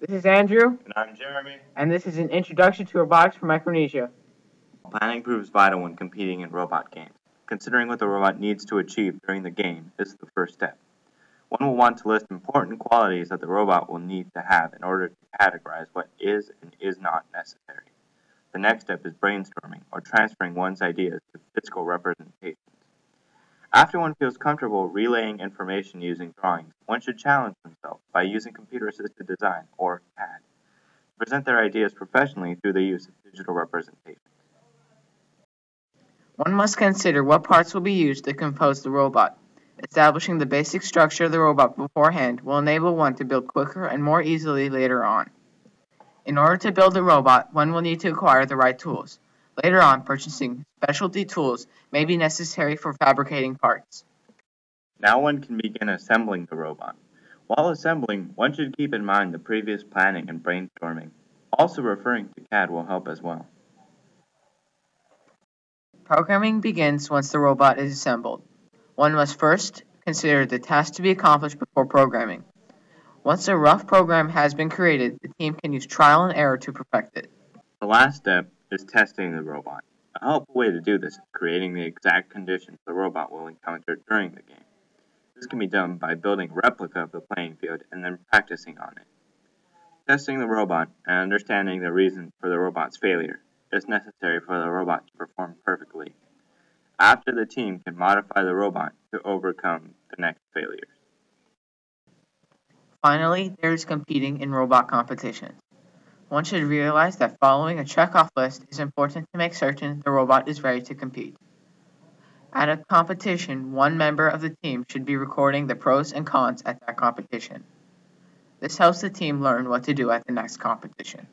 This is Andrew, And I'm Jeremy. and this is an introduction to robotics for Micronesia. Planning proves vital when competing in robot games. Considering what the robot needs to achieve during the game is the first step. One will want to list important qualities that the robot will need to have in order to categorize what is and is not necessary. The next step is brainstorming or transferring one's ideas to physical representations. After one feels comfortable relaying information using drawings, one should challenge themselves by using computer assisted design or CAD to present their ideas professionally through the use of digital representations. One must consider what parts will be used to compose the robot. Establishing the basic structure of the robot beforehand will enable one to build quicker and more easily later on. In order to build a robot, one will need to acquire the right tools. Later on, purchasing specialty tools may be necessary for fabricating parts. Now one can begin assembling the robot. While assembling, one should keep in mind the previous planning and brainstorming. Also referring to CAD will help as well. Programming begins once the robot is assembled. One must first consider the task to be accomplished before programming. Once a rough program has been created, the team can use trial and error to perfect it. The last step is testing the robot. A helpful way to do this is creating the exact conditions the robot will encounter during the game. This can be done by building a replica of the playing field and then practicing on it. Testing the robot and understanding the reason for the robot's failure is necessary for the robot to perform perfectly. After the team can modify the robot to overcome the next failures. Finally, there is competing in robot competitions. One should realize that following a checkoff list is important to make certain the robot is ready to compete. At a competition, one member of the team should be recording the pros and cons at that competition. This helps the team learn what to do at the next competition.